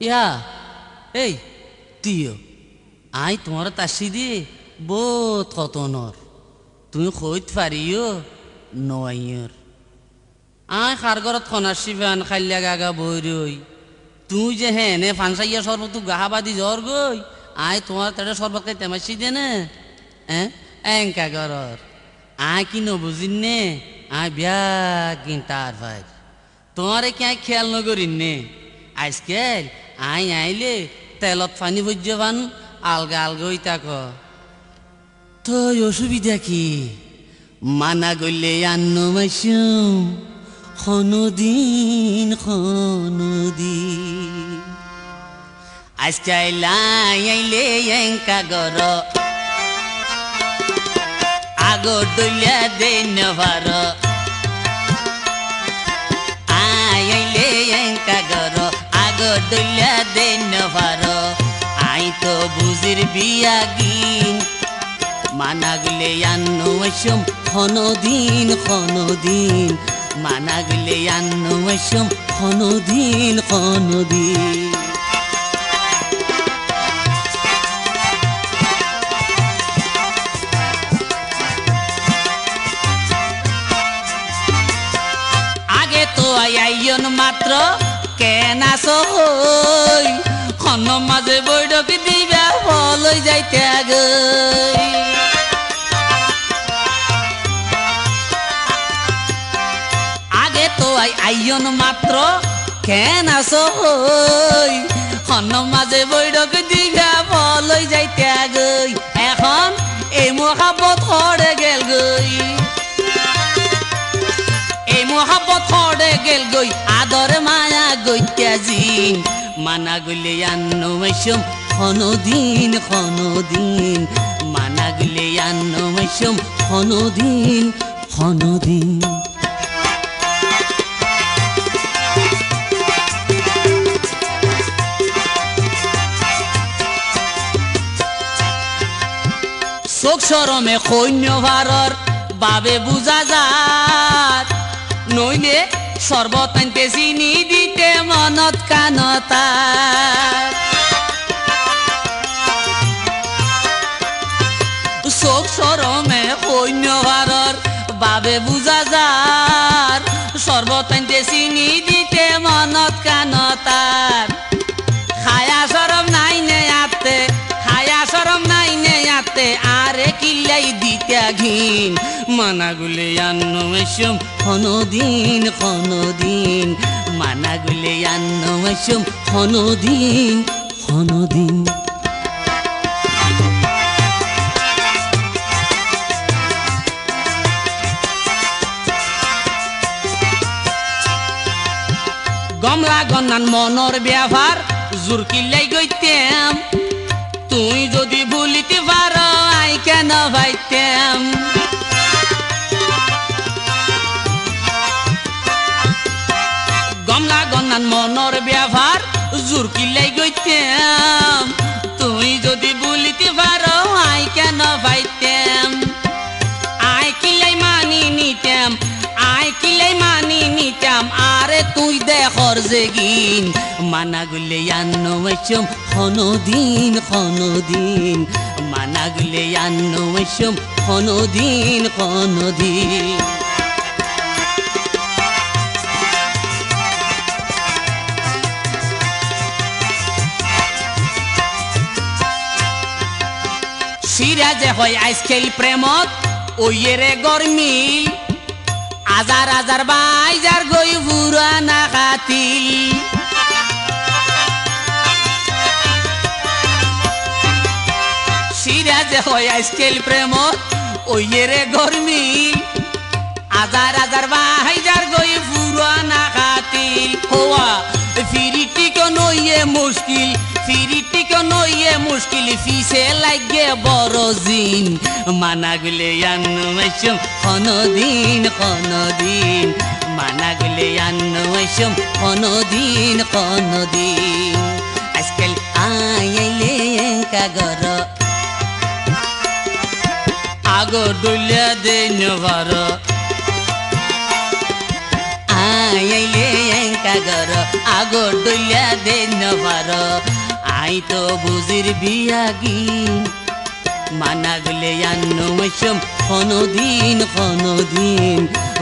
ইয়া এই তুইও আই তোমার তাসি দি, বহুত কতনর। তুই কইত পারিও নয়র আই খার ঘরত খনার শিবান খাইলা গাগা বই রই তুই যে হ্যাঁ নে ফানসাইয়া সর্বত গাহাবাদি জ্বর গই আই তোমার তাড়ে সর্বত খাই তেমাসি দে না হ্যাঁ এঙ্কা ঘরর আই কি নবুজিন নে? আই বিয়া গিন্তার ভাই তোমারে কে খেয়াল নগরিন নে? আজকাল আই আইলে তেলত পানি ভজ্য পান আলগা হই থাক তই অসুবিধা কি? মানা গলে আন্ন মাইসুম, খনদিন খনদিন। আজকাল আইলে এঙ্কা গর। আগর দলিয়া দেন ভার। দলিয়া দেন ভার আই তো বুজির বিয়া গিন। মানাগলে আন্ন ওসম খনদিন খনদিন মানাগলে আন্ন ওসম খনদিন খনদিন আগে তো আইয়ন মাত্র কেন আসো হই খন মাঝে বৈঠক দিবা বলই যাইতে আগই আগে তো আই, আইয়ন মাত্র কেন আসো হই খন মাঝে বৈঠক দিবা গই, আদর মায়া গইত্যা জিন। মানা গলে আন্ন মেসম খনদিন খনদিন মানা গলে আন্ন মেসম খনদিন খনদিন চোখ সরমে সৈন্য ভারর বাবে বুঝা যাত। নইলে সর্বতান্তে চিনি দিতে মনত কানতা। চোখ সরমে সৈন্য বাবে বুঝা যার। সর্বতান্তে চিনি দিতে মনত কানতার ঘিন মানাগুলে আন্ন মেসম খনদিন খনদিন মানাগুলে আন্ন মেসম খনদিন খনদিন গমলা গন্নান মনর ব্যবহার জোর কিল্লাই গইতাম তুই যদি ভুলিতে পারো, আই কেন ভাইতাম? গমলা গন্নান মনর ব্যবহার জোর কিল্লাই গইতাম? তুই যদি ভুলিতে পারো, আই কেন ভাইতাম? আই কিলাই মানি নিতাম? আই কিলাই মানি নিতাম? আরে তুই দেখর জেগিন মানা গুলে আন্ন ওইসম খনদিন খনদিন মানা গুলে আন্ন ওইসম খনদিন খনদিন সিরাজে হয় আইসকেল প্রেমত, ওইয়েরে গরমিল। আজার আজার বাইজার গই পুরানা কাতিল সিরাজে হয় আইসকেল প্রেমত ওইয়েরে গরমিল আজার আজার বাইজার গই পুরানা কাতিল হওয়া ফিরিটিক নইয়ে মুশকিল ফিরিটিক নইয়ে মুশকিল। ফিসে লাগে বড় জিন, মানা গুলে আন্ন মেসম খনদিন খনদিন। মানা গুলে আন্ন মেসম খনদিন খনদিন। আজকাল আইলে কাগর আগর ডুলিয়া দেন ভার। আইলে একা ঘর আগর ডইলা দে নবার আই তো বুজির বিয়াগি মানাগুলে আন্ন মৈসম হনদিন হনদিন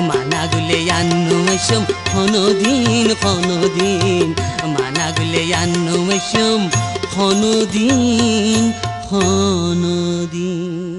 মানাগুলে আন্ন মৈসম হনদিন হনদিন মানাগুলে আন্ন মৈসম হনদিন হনদিন